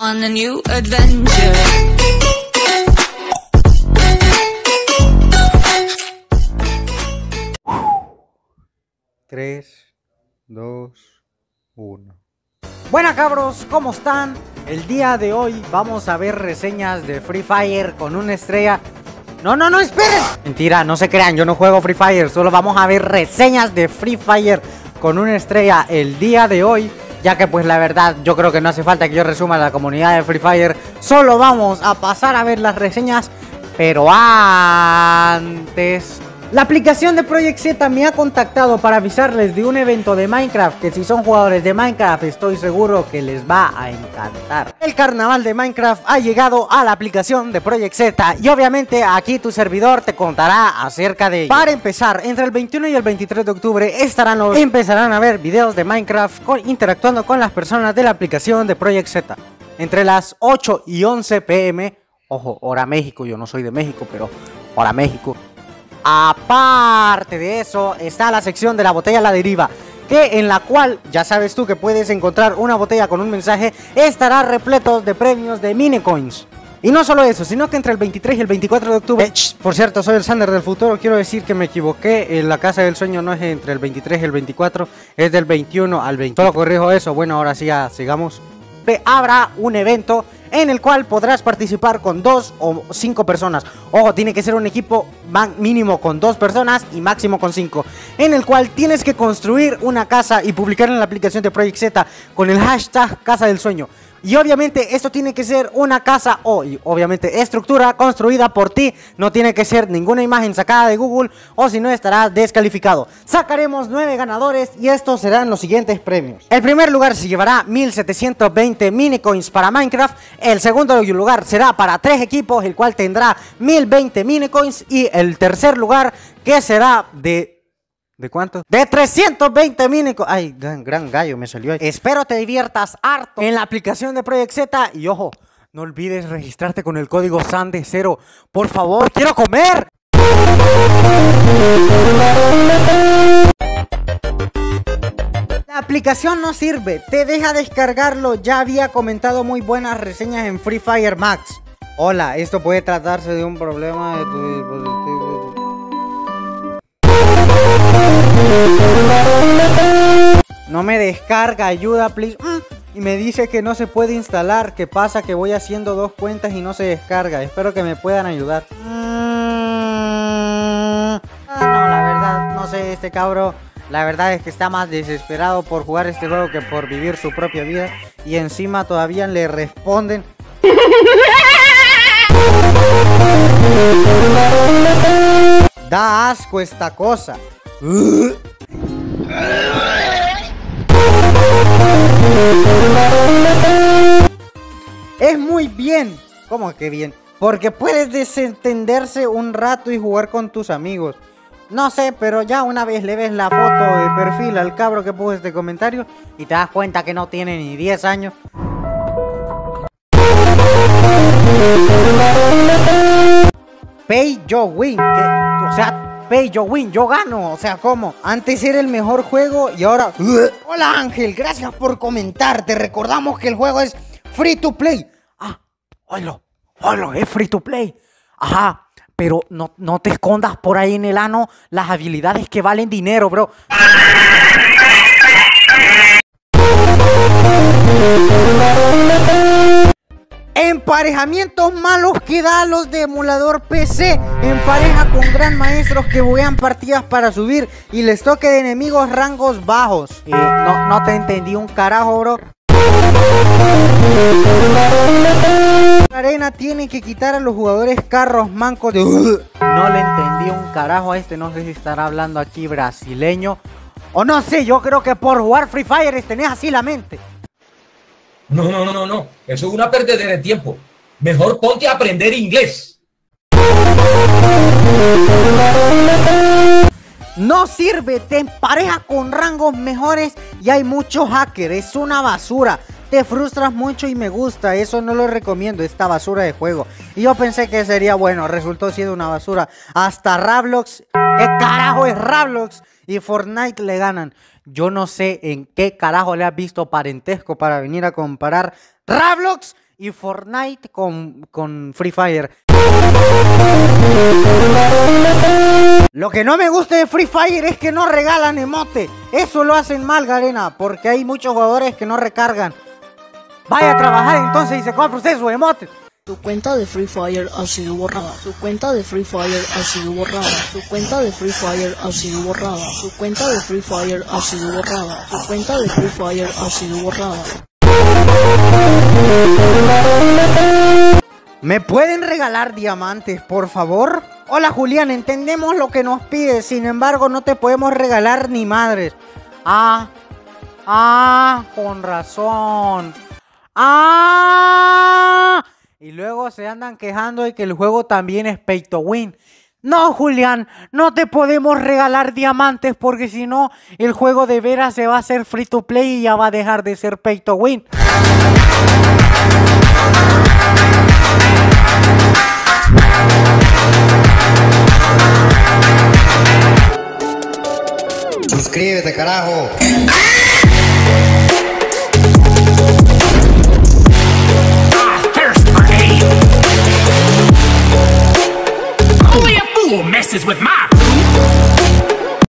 on a new adventure. 3, 2, 1. Buenas cabros, ¿cómo están? El día de hoy vamos a ver reseñas de Free Fire con una estrella. No, no, no, esperen. Mentira, no se crean, yo no juego Free Fire, solo vamos a ver reseñas de Free Fire con una estrella el día de hoy. Ya que pues la verdad yo creo que no hace falta que yo resuma la comunidad de Free Fire. Solo vamos a pasar a ver las reseñas. Pero antes la aplicación de Project Z me ha contactado para avisarles de un evento de Minecraft que si son jugadores de Minecraft estoy seguro que les va a encantar. El carnaval de Minecraft ha llegado a la aplicación de Project Z y obviamente aquí tu servidor te contará acerca de ello. Para empezar, entre el 21 y el 23 de octubre estarán los... empezarán a ver videos de Minecraft interactuando con las personas de la aplicación de Project Z. Entre las 8 y 11 pm, ojo, hora México, yo no soy de México, pero hora México Aparte de eso, está la sección de la botella a la deriva. Que en la cual, ya sabes tú que puedes encontrar una botella con un mensaje, estará repleto de premios de mini coins. Y no solo eso, sino que entre el 23 y el 24 de octubre... Eh, por cierto, soy el Sander del futuro, quiero decir que me equivoqué, en la casa del sueño no es entre el 23 y el 24, es del 21 al 20. Solo corrijo eso, bueno, ahora sí ya sigamos. Habrá un evento en el cual podrás participar con dos o cinco personas. Ojo, tiene que ser un equipo mínimo con dos personas y máximo con cinco. En el cual tienes que construir una casa y publicar en la aplicación de Project Z con el hashtag Casa del Sueño. Y obviamente esto tiene que ser una casa o obviamente estructura construida por ti. No tiene que ser ninguna imagen sacada de Google o si no estarás descalificado. Sacaremos nueve ganadores y estos serán los siguientes premios. El primer lugar se llevará 1720 mini coins para Minecraft. El segundo lugar será para tres equipos, el cual tendrá 1020 mini coins. Y el tercer lugar que será de ¿De cuánto? De 320 mini Ay, gran, gallo me salió. Espero te diviertas harto en la aplicación de Project Z. Y ojo, no olvides registrarte con el código SANDE0. Por favor, quiero comer. La aplicación no sirve, te deja descargarlo. Ya había comentado muy buenas reseñas en Free Fire Max. Hola, esto puede tratarse de un problema de tu dispositivo. Descarga, ayuda, please. Mm, y me dice que no se puede instalar. ¿Qué pasa? Que voy haciendo dos cuentas y no se descarga. Espero que me puedan ayudar. Mm. Ah, no, la verdad, no sé, este cabro. La verdad es que está más desesperado por jugar este juego que por vivir su propia vida. Y encima todavía le responden. Da asco esta cosa. Es muy bien. ¿Cómo que bien? Porque puedes desentenderse un rato y jugar con tus amigos. No sé, pero ya una vez le ves la foto de perfil al cabro que puso este comentario y te das cuenta que no tiene ni 10 años. Pay Yo Win. o sea, pay, yo win, yo gano. O sea, ¿cómo? Antes era el mejor juego y ahora... Hola Ángel, gracias por comentar. Te recordamos que el juego es free to play. Oilo, oilo, es free to play. Ajá, pero no, no te escondas por ahí en el ano las habilidades que valen dinero, bro. Emparejamientos malos que da los de emulador PC. Empareja con gran maestros que buguean partidas para subir y les toque de enemigos rangos bajos. Eh, no, no te entendí un carajo, bro. Arena tiene que quitar a los jugadores carros mancos de... No le entendí un carajo a este, no sé si estará hablando aquí brasileño. O no sé, yo creo que por jugar Free Fire tenés así la mente. No, no, no, no, no. Eso es una pérdida de tiempo. Mejor ponte a aprender inglés. No sirve, te empareja con rangos mejores y hay mucho hacker, es una basura. Te frustras mucho y me gusta, eso no lo recomiendo, esta basura de juego. Y yo pensé que sería bueno, resultó siendo una basura. Hasta Rablox, ¿qué carajo es Rablox? Y Fortnite le ganan. Yo no sé en qué carajo le has visto parentesco para venir a comparar Rablox y Fortnite con, con Free Fire. Lo que no me gusta de Free Fire es que no regalan emote. Eso lo hacen mal, Garena, porque hay muchos jugadores que no recargan. Vaya a trabajar entonces y se compra usted su emote. Su cuenta de Free Fire ha sido borrada. Su cuenta de Free Fire ha sido borrada. Su cuenta de Free Fire ha sido borrada. Su cuenta de Free Fire ha sido borrada. Su cuenta de Free Fire ha sido borrada. ¿Me pueden regalar diamantes, por favor? Hola Julián, entendemos lo que nos pides, sin embargo no te podemos regalar ni madres. Ah, ah, con razón. Ah. Y luego se andan quejando de que el juego también es pay to win. No, Julián, no te podemos regalar diamantes porque si no, el juego de veras se va a hacer free to play y ya va a dejar de ser pay to win. Carajo.